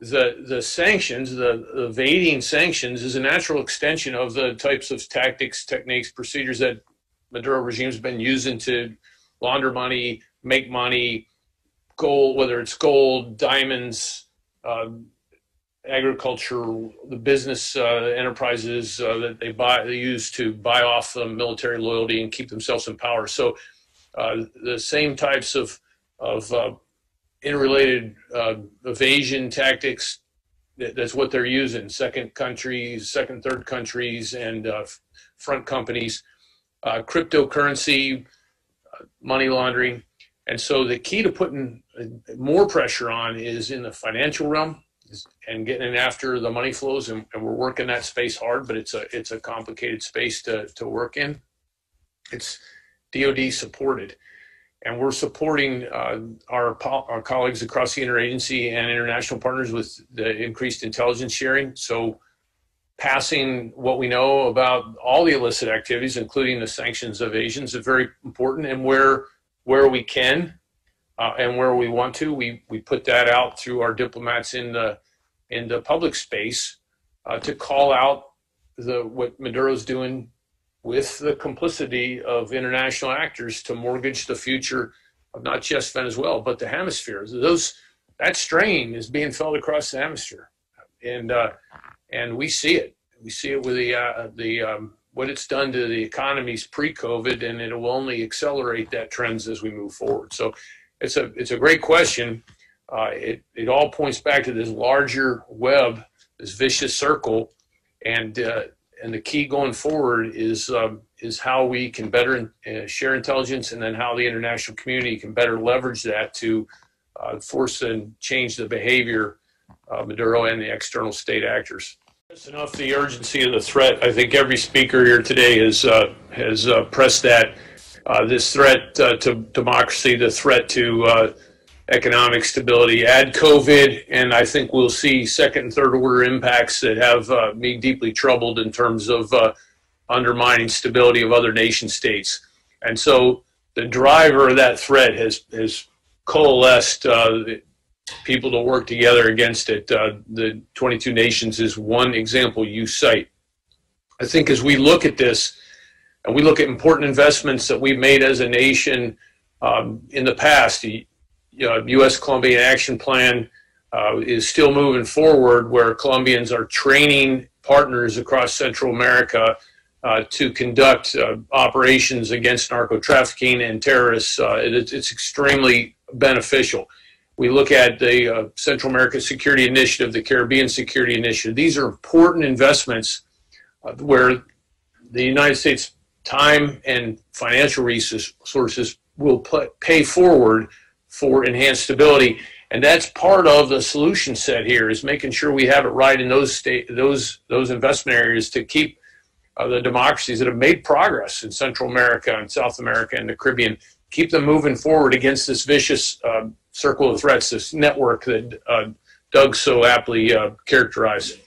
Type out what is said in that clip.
the the sanctions, the, evading sanctions, is a natural extension of the types of tactics, techniques, procedures that Maduro regime's been using to launder money, make money, gold, whether it's gold, diamonds, uh, agriculture, the business uh, enterprises uh, that they buy, they use to buy off the military loyalty and keep themselves in power. So uh, the same types of of uh, interrelated uh, evasion tactics. That's what they're using. Second countries, second, third countries, and uh, front companies, uh, cryptocurrency, uh, money laundering. And so the key to putting uh, more pressure on is in the financial realm and getting in after the money flows. And, and we're working that space hard, but it's a it's a complicated space to, to work in. It's DoD supported and we're supporting uh, our, our colleagues across the interagency and international partners with the increased intelligence sharing. So, passing what we know about all the illicit activities, including the sanctions evasions, is very important. And where where we can uh, and where we want to, we we put that out through our diplomats in the in the public space uh, to call out the what Maduro's doing with the complicity of international actors to mortgage the future of not just Venezuela but the hemisphere. Those that strain is being felt across the hemisphere, and uh, and we see it. We see it with the uh, the um, what it's done to the economies pre-COVID, and it will only accelerate that trends as we move forward. So, it's a it's a great question. Uh, it it all points back to this larger web, this vicious circle, and uh, and the key going forward is um, is how we can better uh, share intelligence, and then how the international community can better leverage that to uh, force and change the behavior of Maduro and the external state actors. Just enough the urgency of the threat. I think every speaker here today has uh, has uh, pressed that uh, this threat to democracy, the threat to economic stability. Add COVID, and I think we'll see second and third order impacts that have uh, me deeply troubled in terms of uh, undermining stability of other nation states. And so the driver of that threat has has coalesced uh, people to work together against it. Uh, the 22 nations is one example you cite. I think as we look at this, and we look at important investments that we've made as a nation um, in the past, uh, U.S. Colombian Action Plan uh, is still moving forward, where Colombians are training partners across Central America uh, to conduct uh, operations against narco trafficking and terrorists. Uh, it, it's extremely beneficial. We look at the uh, Central America Security Initiative, the Caribbean Security Initiative. These are important investments where the United States time and financial resources will pay forward for enhanced stability. And that's part of the solution set here is making sure we have it right in those state those those investment areas to keep uh, the democracies that have made progress in Central America and South America and the Caribbean keep them moving forward against this vicious uh, circle of threats, this network that uh, Doug so aptly uh, characterized.